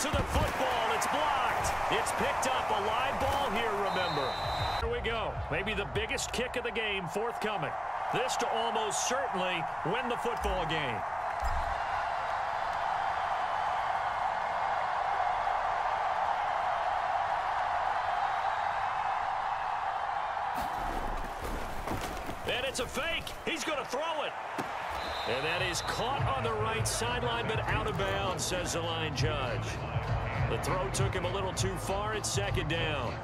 to the football. It's blocked. It's picked up. A live ball here, remember. Here we go. Maybe the biggest kick of the game forthcoming. This to almost certainly win the football game. And it's a fake. He's going to throw it. And that is caught on the right sideline, but out of bounds, says the line judge. The throw took him a little too far. It's second down.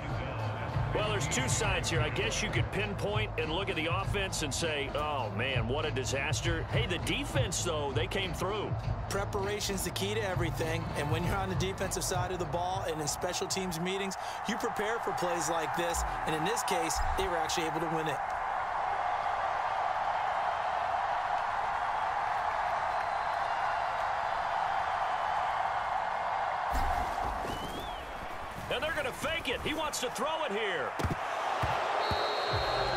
Well, there's two sides here. I guess you could pinpoint and look at the offense and say, oh, man, what a disaster. Hey, the defense, though, they came through. Preparation's the key to everything, and when you're on the defensive side of the ball and in special teams meetings, you prepare for plays like this, and in this case, they were actually able to win it. And they're going to fake it. He wants to throw it here.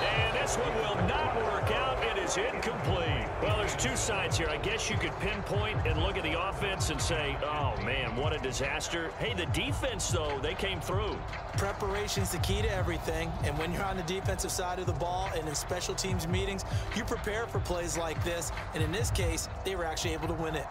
And this one will not work out. It is incomplete. Well, there's two sides here. I guess you could pinpoint and look at the offense and say, oh, man, what a disaster. Hey, the defense, though, they came through. Preparation's the key to everything, and when you're on the defensive side of the ball and in special teams meetings, you prepare for plays like this, and in this case, they were actually able to win it.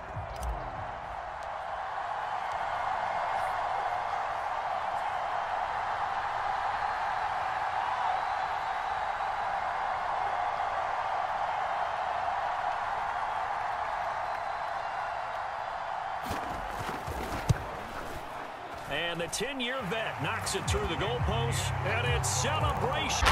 And the 10-year vet knocks it through the goalpost, and it's celebration.